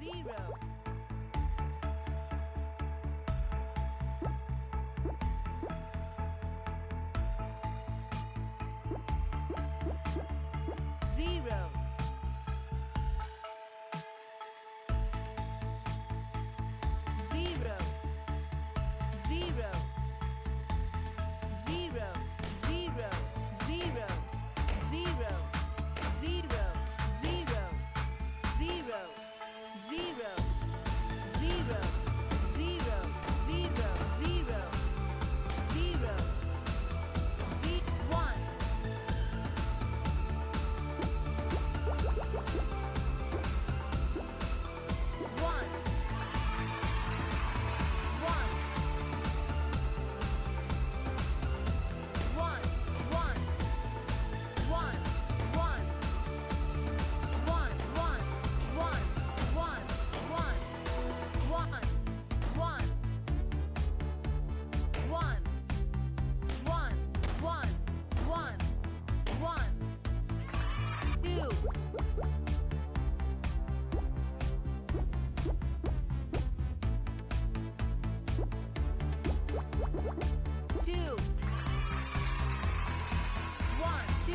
zero, two, one, two,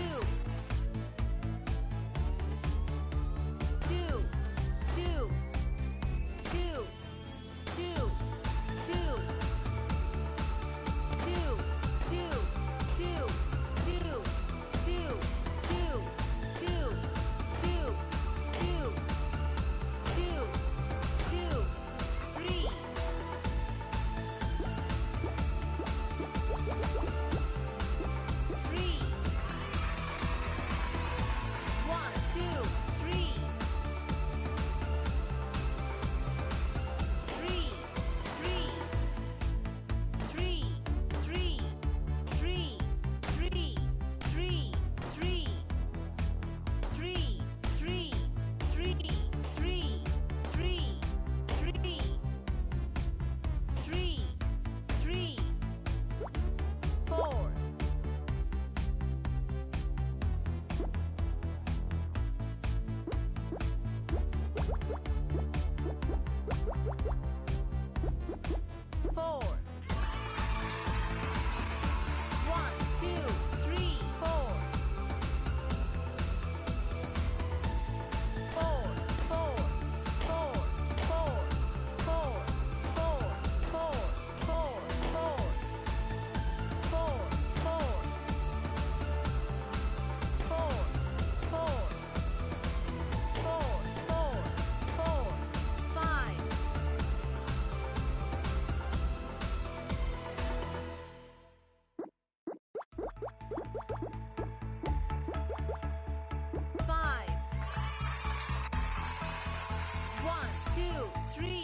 three,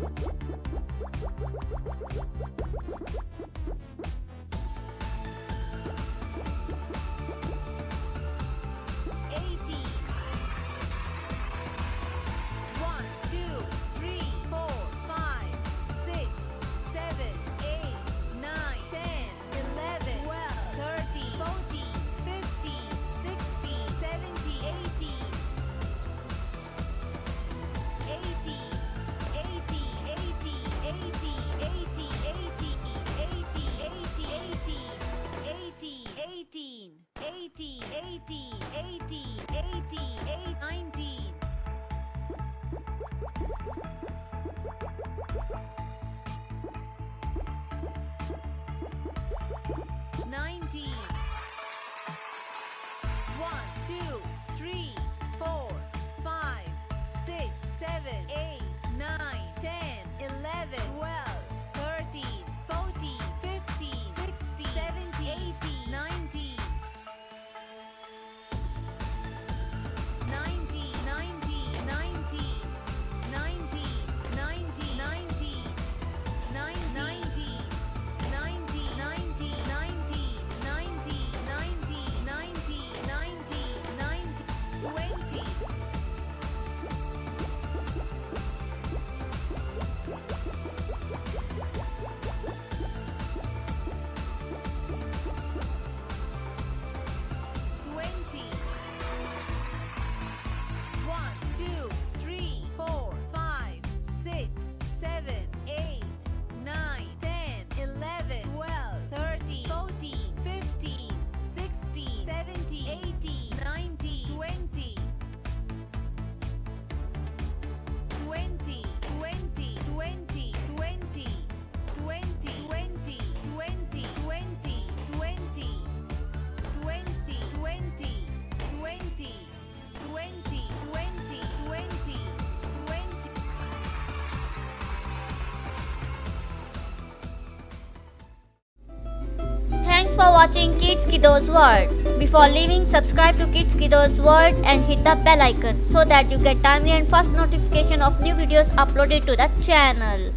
Música 90 1 2 3 4 5 6 7 8 9 10 11 12 13 for watching Kids Kiddos World. Before leaving, subscribe to Kids Kiddos World and hit the bell icon so that you get timely and fast notification of new videos uploaded to the channel.